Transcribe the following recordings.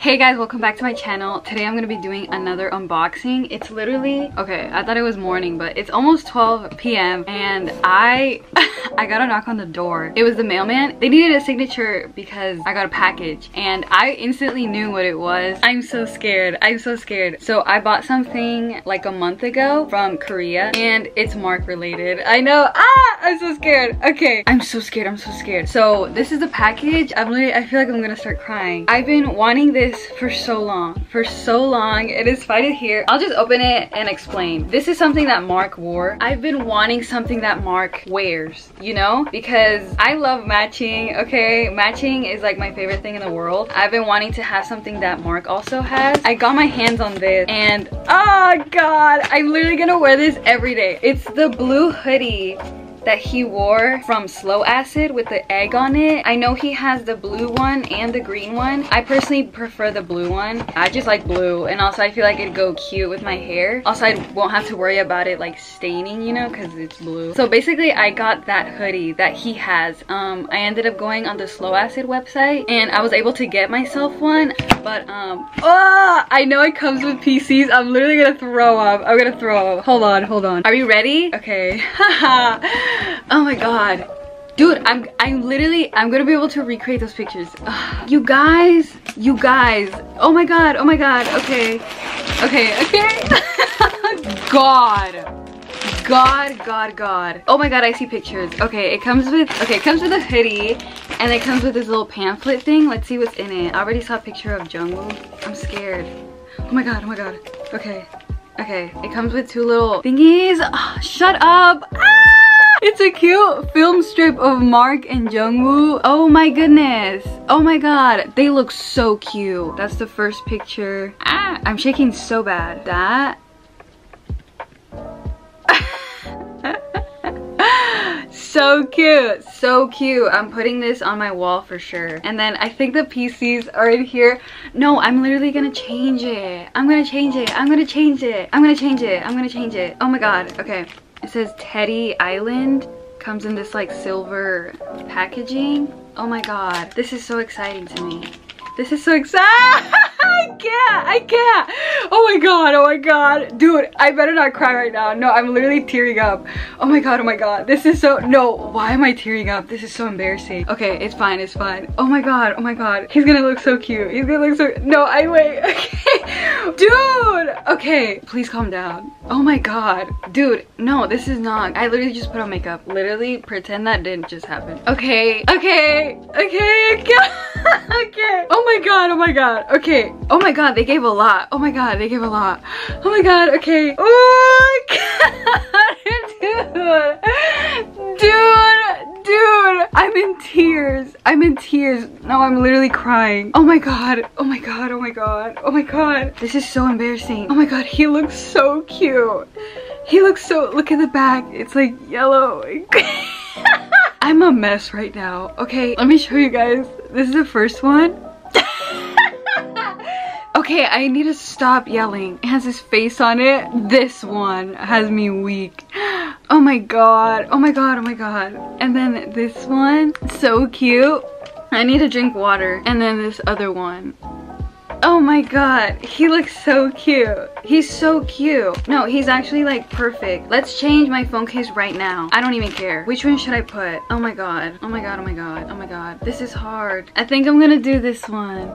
Hey guys, welcome back to my channel. Today I'm gonna be doing another unboxing. It's literally, okay, I thought it was morning, but it's almost 12 p.m. and I, I got a knock on the door. It was the mailman. They needed a signature because I got a package and I instantly knew what it was. I'm so scared. I'm so scared. So I bought something like a month ago from Korea and it's Mark related. I know, ah, I'm so scared. Okay, I'm so scared, I'm so scared. So this is the package. I'm literally, I feel like I'm gonna start crying. I've been wanting this this for so long for so long it is fine here. I'll just open it and explain. This is something that mark wore. I've been wanting something that mark wears you know? Because i love matching okay? Matching is like my favorite thing in the world. I've been wanting to have something that mark also has. I got my hands on this and oh god i'm literally gonna wear this every day. It's the blue hoodie that he wore from Slowacid with the egg on it. I know he has the blue one and the green one. I personally prefer the blue one. I just like blue and also I feel like it'd go cute with my hair. Also I won't have to worry about it like staining, you know, because it's blue. So basically I got that hoodie that he has. Um, I ended up going on the Slowacid website and I was able to get myself one. But um, oh, I know it comes with PCs. I'm literally gonna throw up. I'm gonna throw up. Hold on, hold on. Are you ready? Okay. Oh my god. Dude i'm i'm literally i'm gonna be able to recreate those pictures. Ugh. you guys you guys. Oh my god oh my god. Okay. Okay okay. God. God god god. Oh my god i see pictures. Okay it comes with okay it comes with a hoodie and it comes with this little pamphlet thing. Let's see what's in it. I already saw a picture of Jungwoo. I'm scared. Oh my god oh my god. Okay okay. It comes with two little thingies. Oh, shut up. Ah! It's a cute film strip of Mark and Jungwoo. Oh my goodness. Oh my god. They look so cute. That's the first picture. Ah, I'm shaking so bad. That. so cute so cute i'm putting this on my wall for sure and then i think the pcs are in here no i'm literally gonna change it i'm gonna change it i'm gonna change it i'm gonna change it i'm gonna change it oh my god okay it says Teddy Island. Comes in this like silver packaging. Oh my god. This is so exciting to me. This is so exciting. I can't. I can't. Oh my god. Oh my god. Dude, I better not cry right now. No, I'm literally tearing up. Oh my god. Oh my god. This is so... No. Why am I tearing up? This is so embarrassing. Okay, it's fine. It's fine. Oh my god. Oh my god. He's gonna look so cute. He's gonna look so... No, I wait. Okay. Dude. Okay. Please calm down. Oh my god. Dude, no, this is not. I literally just put on makeup. Literally pretend that didn't just happen. Okay. Okay. Okay. Okay. Oh my god. Oh my god. Okay. Oh my god, they gave a lot. Oh my god, they gave a lot. Oh my god, okay. Oh god, dude. Dude, dude. I'm in tears. I'm in tears. No, I'm literally crying. Oh my god. Oh my god. Oh my god. Oh my god. This is so embarrassing. Oh my god, he looks so cute. He looks so, look at the back. It's like yellow. I'm a mess right now. Okay, let me show you guys. This is the first one. Okay, I need to stop yelling. It has his face on it. This one has me weak. Oh my god. Oh my god. Oh my god. And then this one. So cute. I need to drink water. And then this other one. Oh my god, he looks so cute. He's so cute. No, he's actually like perfect. Let's change my phone case right now. I don't even care. Which one should I put? Oh my god. Oh my god, oh my god, oh my god. This is hard. I think I'm gonna do this one.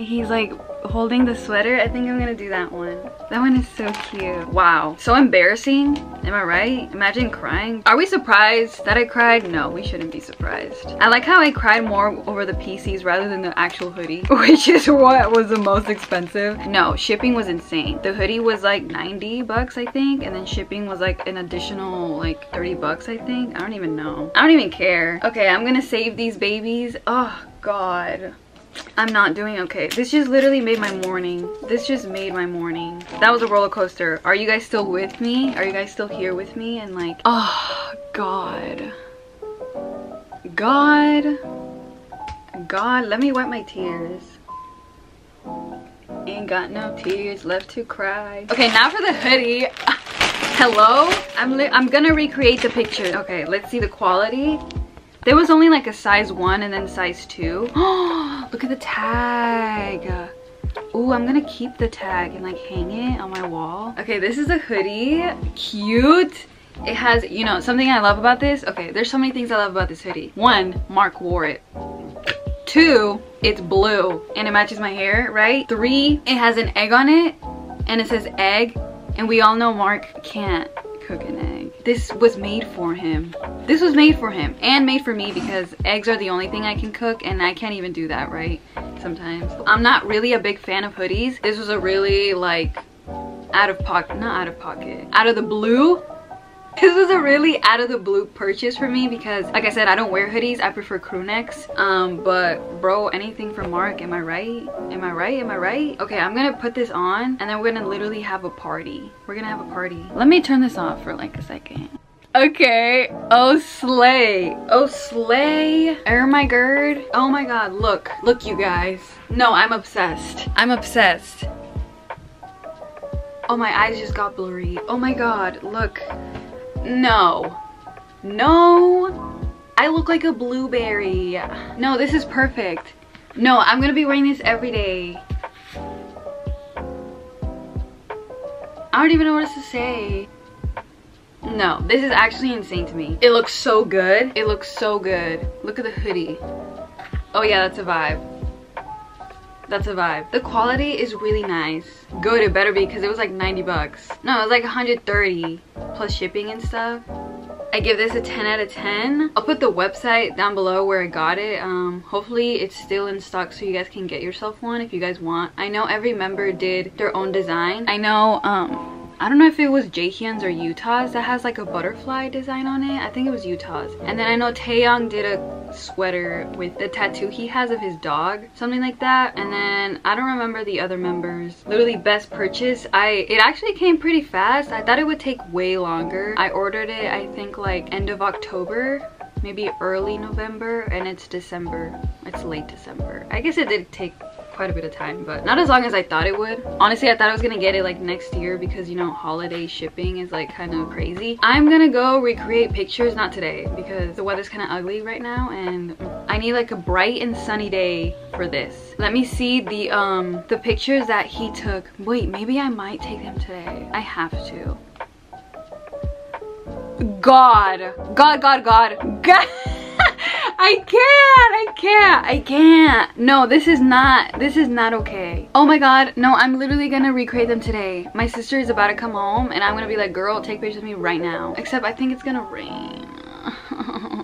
He's like holding the sweater. I think I'm gonna do that one. That one is so cute. Wow. So embarrassing. Am I right? Imagine crying. Are we surprised that I cried? No, we shouldn't be surprised. I like how I cried more over the PCs rather than the actual hoodie, which is what was the most expensive. No, shipping was insane. The hoodie was like 90 bucks, I think, and then shipping was like an additional like 30 bucks, I think. I don't even know. I don't even care. Okay, I'm gonna save these babies. Oh, God. I'm not doing okay. This just literally made my morning. This just made my morning. That was a roller coaster. Are you guys still with me? Are you guys still here with me? And like, oh, God. God. God, let me wipe my tears. Ain't got no tears left to cry. Okay, now for the hoodie. Hello? I'm, I'm gonna recreate the picture. Okay, let's see the quality. There was only like a size one and then size two. Oh, Look at the tag. Oh, I'm gonna keep the tag and like hang it on my wall. Okay, this is a hoodie. Cute. It has, you know, something I love about this. Okay, there's so many things I love about this hoodie. One, Mark wore it. Two, it's blue and it matches my hair, right? Three, it has an egg on it and it says egg. And we all know Mark can't cook an egg. This was made for him. This was made for him and made for me because eggs are the only thing I can cook and I can't even do that, right? Sometimes. I'm not really a big fan of hoodies. This was a really like out of pocket, not out of pocket, out of the blue this was a really out of the blue purchase for me because like I said, I don't wear hoodies. I prefer crew necks. Um, but bro, anything from Mark, am I right? Am I right? Am I right? Okay, I'm gonna put this on and then we're gonna literally have a party. We're gonna have a party. Let me turn this off for like a second. Okay. Oh, slay. Oh, slay. Air my gird. Oh my god, look. Look, you guys. No, I'm obsessed. I'm obsessed. Oh, my eyes just got blurry. Oh my god, look. No. No. I look like a blueberry. No, this is perfect. No, I'm gonna be wearing this every day. I don't even know what else to say. No, this is actually insane to me. It looks so good. It looks so good. Look at the hoodie. Oh yeah, that's a vibe. That's a vibe. The quality is really nice. Good, it better be because it was like 90 bucks. No, it was like 130 plus shipping and stuff. I give this a 10 out of 10. I'll put the website down below where I got it. Um, hopefully it's still in stock so you guys can get yourself one if you guys want. I know every member did their own design. I know um, I don't know if it was Jaehyun's or Yuta's that has like a butterfly design on it. I think it was Yuta's. And then I know Taeyong did a sweater with the tattoo he has of his dog, something like that. And then I don't remember the other members. Literally best purchase. I It actually came pretty fast. I thought it would take way longer. I ordered it I think like end of October maybe early November and it's December. It's late December. I guess it did take quite a bit of time but not as long as i thought it would. Honestly i thought i was gonna get it like next year because you know holiday shipping is like kind of crazy. I'm gonna go recreate pictures not today because the weather's kind of ugly right now and i need like a bright and sunny day for this. Let me see the um the pictures that he took. Wait maybe i might take them today. I have to. God. God god god. God I can't, I can't, I can't. No, this is not, this is not okay. Oh my God, no, I'm literally gonna recreate them today. My sister is about to come home and I'm gonna be like, girl, take pictures of me right now. Except I think it's gonna rain.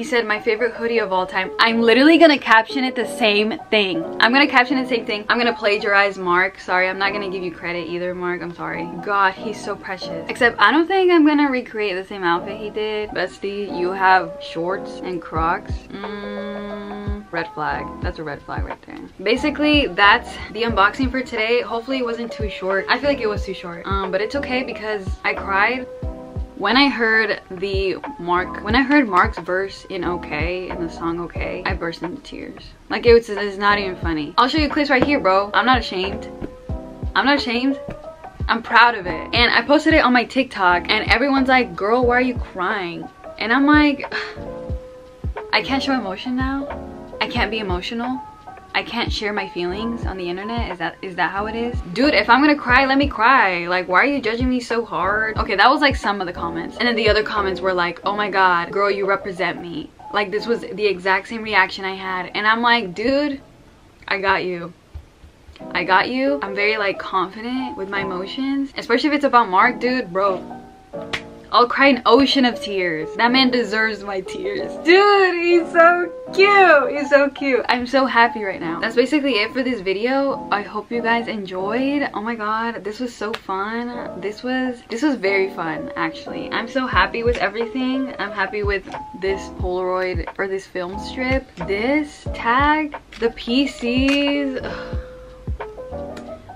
he said my favorite hoodie of all time. I'm literally gonna caption it the same thing. I'm gonna caption it the same thing. I'm gonna plagiarize Mark. Sorry, I'm not gonna give you credit either, Mark. I'm sorry. God, he's so precious. Except I don't think I'm gonna recreate the same outfit he did. Bestie, you have shorts and Crocs. Mm, red flag. That's a red flag right there. Basically, that's the unboxing for today. Hopefully it wasn't too short. I feel like it was too short. Um, but it's okay because I cried when I heard the Mark, when I heard Mark's verse in OK, in the song OK, I burst into tears. Like it was, it's not even funny. I'll show you clips right here, bro. I'm not ashamed. I'm not ashamed. I'm proud of it. And I posted it on my TikTok and everyone's like, girl, why are you crying? And I'm like, I can't show emotion now. I can't be emotional. I can't share my feelings on the internet? Is that is that how it is? Dude, if I'm gonna cry, let me cry. Like, why are you judging me so hard? Okay, that was like some of the comments. And then the other comments were like, oh my god, girl, you represent me. Like, this was the exact same reaction I had. And I'm like, dude, I got you. I got you. I'm very like confident with my emotions. Especially if it's about Mark, dude, bro. I'll cry an ocean of tears. That man deserves my tears. Dude, he's so cute. He's so cute. I'm so happy right now. That's basically it for this video. I hope you guys enjoyed. Oh my god, this was so fun. This was this was very fun actually. I'm so happy with everything. I'm happy with this Polaroid or this film strip. This tag, the PCs. Ugh.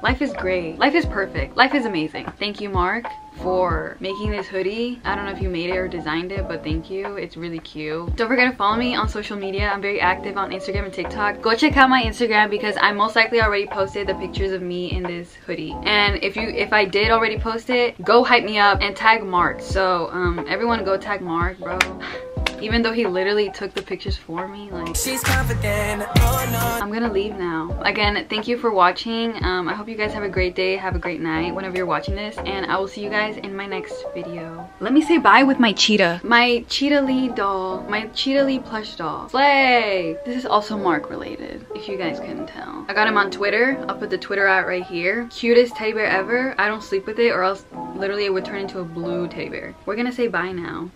Life is great. Life is perfect. Life is amazing. Thank you, Mark for making this hoodie. I don't know if you made it or designed it, but thank you. It's really cute. Don't forget to follow me on social media. I'm very active on Instagram and TikTok. Go check out my Instagram because I most likely already posted the pictures of me in this hoodie. And if you if I did already post it, go hype me up and tag Mark. So um, everyone go tag Mark, bro even though he literally took the pictures for me like she's confident. Oh no. I'm gonna leave now. Again thank you for watching. Um, i hope you guys have a great day have a great night whenever you're watching this and i will see you guys in my next video. Let me say bye with my cheetah. My cheetah lee doll my cheetah lee plush doll. Slay this is also mark related if you guys couldn't tell. I got him on twitter. I'll put the twitter out right here. Cutest teddy bear ever. I don't sleep with it or else literally it would turn into a blue teddy bear. We're gonna say bye now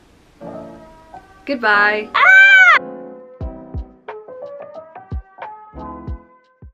Goodbye. Ah!